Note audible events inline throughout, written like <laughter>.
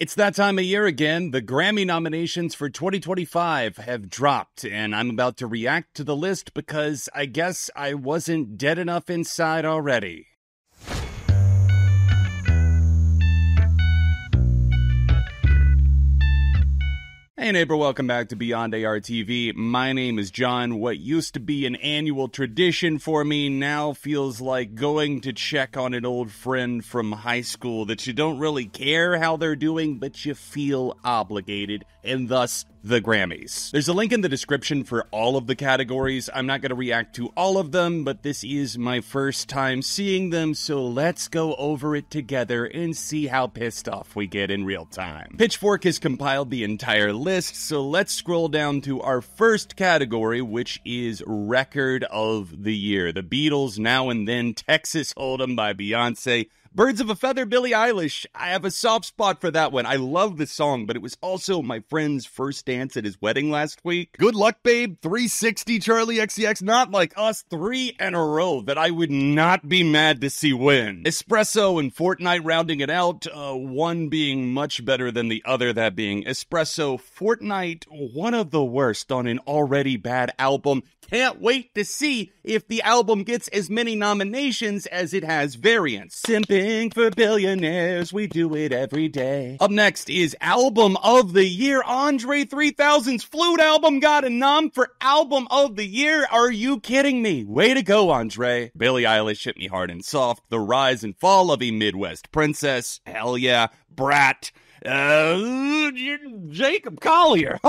It's that time of year again. The Grammy nominations for 2025 have dropped, and I'm about to react to the list because I guess I wasn't dead enough inside already. Hey neighbor, welcome back to Beyond AR TV. My name is Jon. What used to be an annual tradition for me now feels like going to check on an old friend from high school that you don't really care how they're doing, but you feel obligated, and thus the Grammys. There's a link in the description for all of the categories. I'm not going to react to all of them, but this is my first time seeing them, so let's go over it together and see how pissed off we get in real time. Pitchfork has compiled the entire list, so let's scroll down to our first category, which is Record of the Year. The Beatles, Now and Then, Texas Hold'em by Beyonce, Birds of a Feather, Billie Eilish. I have a soft spot for that one. I love the song, but it was also my friend's first dance at his wedding last week. Good luck, babe. 360 Charli XCX, not like us, three in a row that I would not be mad to see win. Espresso and Fortnight rounding it out, uh, one being much better than the other, that being Espresso. Fortnight, one of the worst on an already bad album. Can't wait to see if the album gets as many nominations as it has variants. For billionaires, we do it every day. Up next is Album of the Year. Andre 3000's flute album got a nom for Album of the Year. Are you kidding me? Way to go, Andre. Billie Eilish hit me hard and soft. The rise and fall of a Midwest princess. Hell yeah. Brat. Uh, Jacob Collier. <laughs>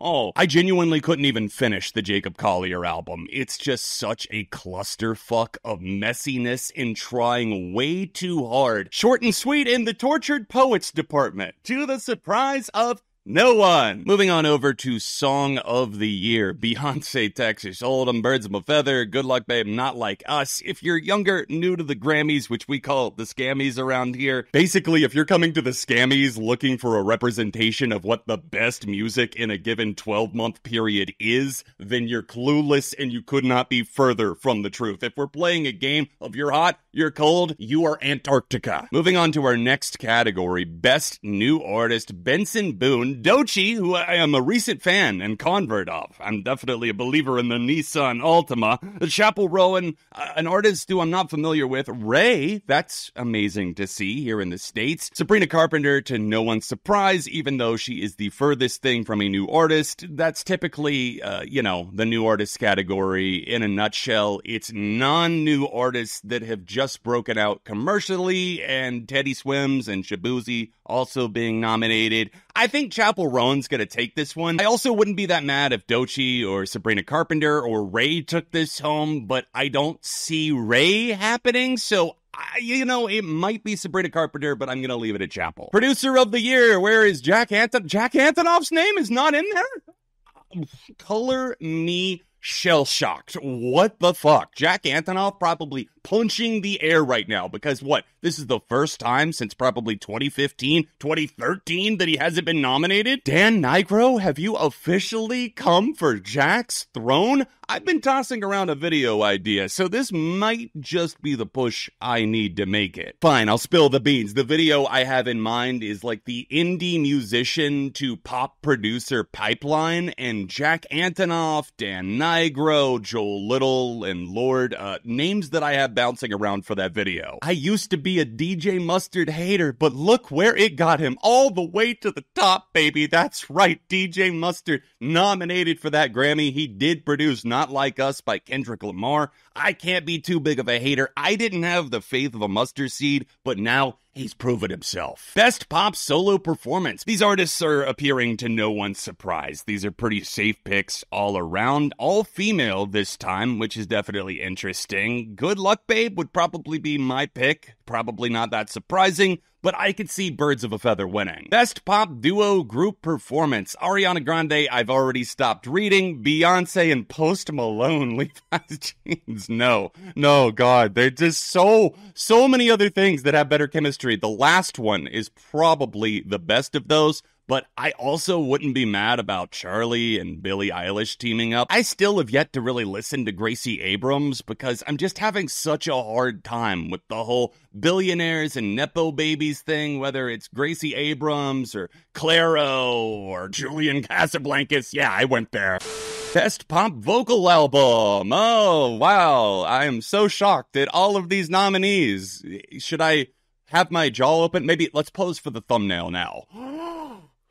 Oh, I genuinely couldn't even finish the Jacob Collier album. It's just such a clusterfuck of messiness and trying way too hard. Short and sweet in the tortured poets department, to the surprise of no one. Moving on over to Song of the Year. Beyonce, Texas Hold'em, Birds of a Feather, Good Luck Babe, Not Like Us. If you're younger, new to the Grammys, which we call the Scammies around here, basically, if you're coming to the Scammies looking for a representation of what the best music in a given 12 month period is, then you're clueless and you could not be further from the truth. If we're playing a game of you're hot, you're cold, you are Antarctica. Moving on to our next category Best New Artist, Benson Boone. Doechii, who I am a recent fan and convert of. I'm definitely a believer in the Nissan Altima. The Roan, Rowan, an artist who I'm not familiar with. Raye, that's amazing to see here in the States. Sabrina Carpenter, to no one's surprise, even though she is the furthest thing from a new artist. That's typically, uh, you know, the new artist category in a nutshell. It's non new artists that have just broken out commercially, and Teddy Swims and Shaboozey also being nominated. I think Chappell Roan's going to take this one. I also wouldn't be that mad if Doechii or Sabrina Carpenter or Raye took this home, but I don't see Raye happening, so I, you know, it might be Sabrina Carpenter, but I'm going to leave it at Chapel. Producer of the year, where is Jack Anton? Jack Antonoff's name is not in there? Color me shell shocked. What the fuck? Jack Antonoff probably punching the air right now because what? This is the first time since probably 2015, 2013 that he hasn't been nominated? Dan Nigro, have you officially come for Jack's throne? I've been tossing around a video idea, so this might just be the push I need to make it. Fine, I'll spill the beans. The video I have in mind is like the indie musician to pop producer pipeline, and Jack Antonoff, Dan Nigro, Joel Little, and Lorde, uh, names that I have bouncing around for that video. I used to be a DJ Mustard hater, but look where it got him all the way to the top, baby. That's right, DJ Mustard nominated for that Grammy. He did produce Not Like Us by Kendrick Lamar. I can't be too big of a hater. I didn't have the faith of a mustard seed, but now he's proven himself. Best pop solo performance. These artists are appearing to no one's surprise. These are pretty safe picks all around. All female this time, which is definitely interesting. Good Luck Babe would probably be my pick. Probably not that surprising but I could see Birds of a Feather winning. Best Pop Duo Group Performance. Ariana Grande, I've already stopped reading. Beyonce and Post Malone, <laughs> Levi's jeans. No, no, God. There's just so, so many other things that have better chemistry. The last one is probably the best of those, but I also wouldn't be mad about Charli and Billie Eilish teaming up. I still have yet to really listen to Gracie Abrams because I'm just having such a hard time with the whole billionaires and Nepo babies thing, whether it's Gracie Abrams or Clairo or Julian Casablancas. Yeah, I went there. Best Pop Vocal Album. Oh, wow. I am so shocked at all of these nominees. Should I have my jaw open? Maybe let's pose for the thumbnail now.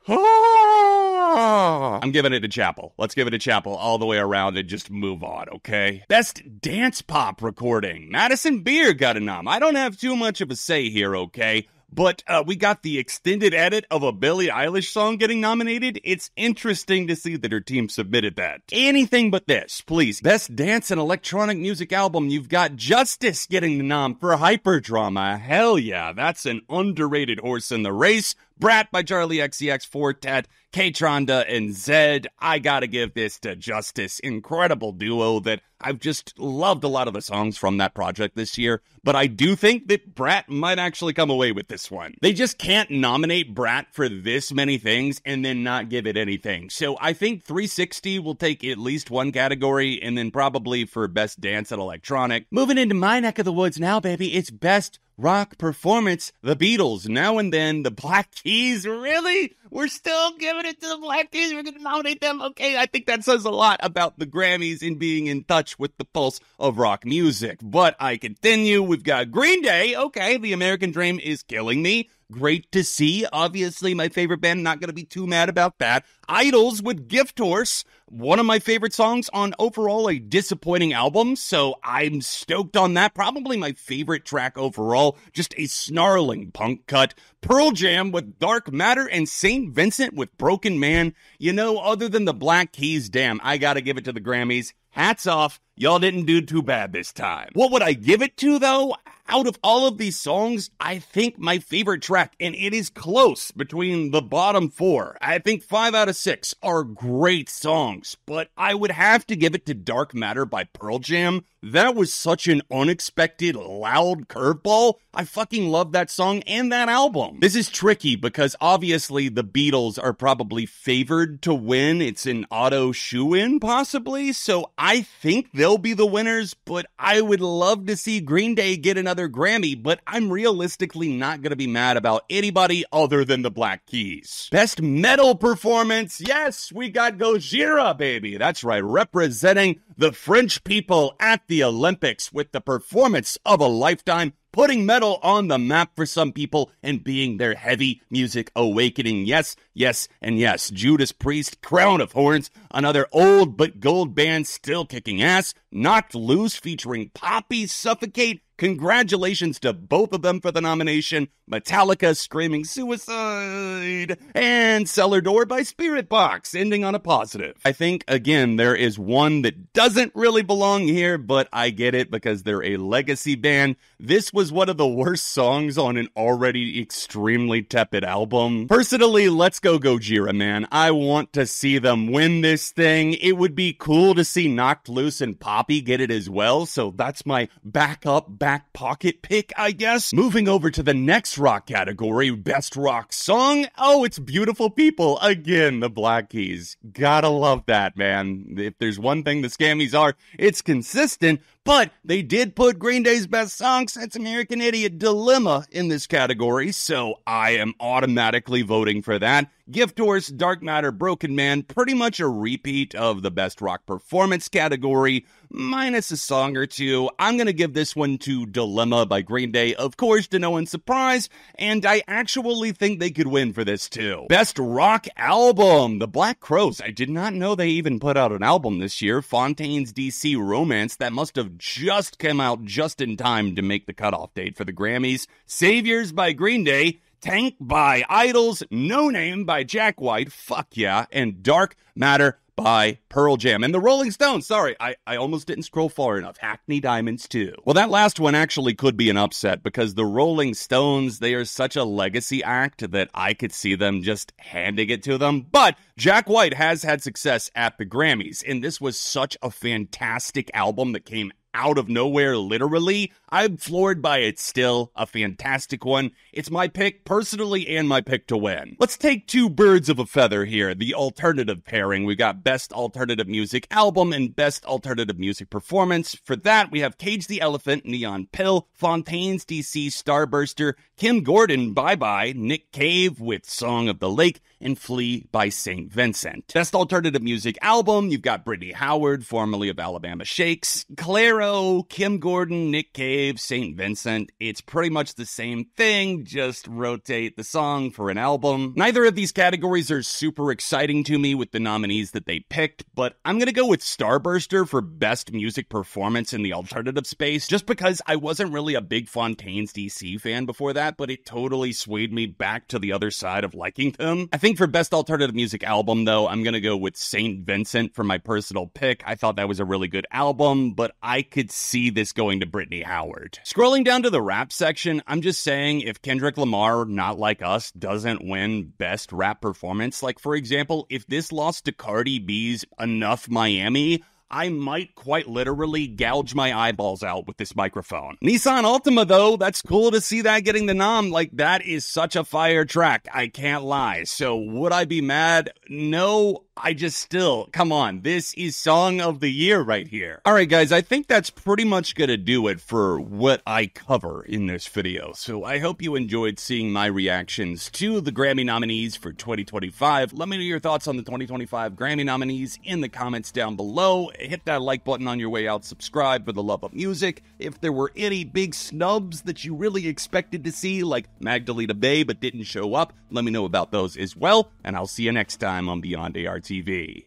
I'm giving it to Chappell. Let's give it to Chappell all the way around and just move on, okay? Best dance pop recording. Madison Beer got a nom. I don't have too much of a say here, okay? But uh, we got the extended edit of a Billie Eilish song getting nominated. It's interesting to see that her team submitted that. Anything but this, please. Best dance and electronic music album. You've got Justice getting the nom for Hyperdrama. Hell yeah, that's an underrated horse in the race. Brat by Charli XCX Four Tet, Kaytranada, and Zedd. I gotta give this to Justice. Incredible duo that I've just loved a lot of the songs from that project this year, but I do think that Brat might actually come away with this one. They just can't nominate Brat for this many things and then not give it anything. So I think 360 will take at least one category and then probably for Best Dance and Electronic. Moving into my neck of the woods now, baby, it's Best rock performance, the Beatles. Now and then, the Black Keys. Really? We're still giving it to the Black Keys. We're going to nominate them. Okay, I think that says a lot about the Grammys in being in touch with the pulse of rock music. But I continue. We've got Green Day. Okay, The American Dream is killing me. Great to see. Obviously, my favorite band. Not going to be too mad about that. IDLES with Gift Horse. One of my favorite songs on overall a disappointing album. So I'm stoked on that. Probably my favorite track overall. Just a snarling punk cut. Pearl Jam with Dark Matter and St. Vincent with Broken Man. You know, other than the Black Keys, damn, I got to give it to the Grammys. Hats off. Y'all didn't do too bad this time. What would I give it to though? Out of all of these songs, I think my favorite track, and it is close between the bottom four. I think five out of six are great songs, but I would have to give it to Dark Matter by Pearl Jam. That was such an unexpected, loud curveball. I fucking love that song and that album. This is tricky because obviously the Beatles are probably favored to win. It's an auto shoe in, possibly. So I think they'll be the winners, but I would love to see Green Day get another Grammy, but I'm realistically not going to be mad about anybody other than the Black Keys. Best metal performance. Yes, we got Gojira, baby. That's right, representing the French people at the Olympics with the performance of a lifetime, putting metal on the map for some people and being their heavy music awakening. Yes, yes, and yes. Judas Priest, Crown of Horns, another old but gold band still kicking ass. Knocked Loose featuring Poppy Suffocate. Congratulations to both of them for the nomination. Metallica screaming suicide and Cellar Door by Spiritbox, ending on a positive. I think again there is one that doesn't really belong here, but I get it because they're a legacy band. This was one of the worst songs on an already extremely tepid album. Personally, let's go Gojira, man. I want to see them win this thing. It would be cool to see Knocked Loose and Poppy get it as well, so that's my backup back pocket pick, I guess. Moving over to the next rock category, best rock song. Oh, it's Beautiful People. Again, the Black Keys. Gotta love that, man. If there's one thing the Scammies are, it's consistent, but they did put Green Day's best song since American Idiot Dilemma in this category, so I am automatically voting for that. Gift Horse, Dark Matter, Broken Man, pretty much a repeat of the best rock performance category, minus a song or two. I'm gonna give this one to Dilemma by Green Day, of course, to no one's surprise, and I actually think they could win for this too. Best rock album, The Black Crowes. I did not know they even put out an album this year. Fontaines DC Romance, that must have just come out just in time to make the cutoff date for the Grammys. Saviors by Green Day. Tank by IDLES, No Name by Jack White, fuck yeah, and Dark Matter by Pearl Jam. And the Rolling Stones, sorry, I, I almost didn't scroll far enough. Hackney Diamonds too. Well, that last one actually could be an upset because the Rolling Stones, they are such a legacy act that I could see them just handing it to them. But Jack White has had success at the Grammys, and this was such a fantastic album that came out of nowhere, literally. I'm floored by it still. A fantastic one. It's my pick personally and my pick to win. Let's take two birds of a feather here. The alternative pairing. We got best alternative music album and best alternative music performance. For that, we have Cage the Elephant, Neon Pill, Fontaines DC Starburster, Kim Gordon, Bye Bye, Nick Cave with Song of the Lake, and Flea by St. Vincent. Best alternative music album, you've got Brittany Howard, formerly of Alabama Shakes, Clairo, Kim Gordon, Nick Cave, St. Vincent. It's pretty much the same thing, just rotate the song for an album. Neither of these categories are super exciting to me with the nominees that they picked, but I'm gonna go with Starburster for best music performance in the alternative space, just because I wasn't really a big Fontaines DC fan before that, but it totally swayed me back to the other side of liking them. I think for best alternative music album, though, I'm gonna go with St. Vincent for my personal pick. I thought that was a really good album, but I could see this going to Brittany Howard. Scrolling down to the rap section, I'm just saying if Kendrick Lamar, not like us, doesn't win best rap performance, like for example, if this lost to Cardi B's Enough Miami, I might quite literally gouge my eyeballs out with this microphone. Nissan Altima, though, that's cool to see that getting the nom. Like, that is such a fire track. I can't lie. So, would I be mad? No, I just still, come on, this is song of the year right here. All right, guys, I think that's pretty much gonna do it for what I cover in this video. So I hope you enjoyed seeing my reactions to the Grammy nominees for 2025. Let me know your thoughts on the 2025 Grammy nominees in the comments down below. Hit that like button on your way out, subscribe for the love of music. If there were any big snubs that you really expected to see, like Magdalena Bay but didn't show up, let me know about those as well, and I'll see you next time on Beyond AR TV.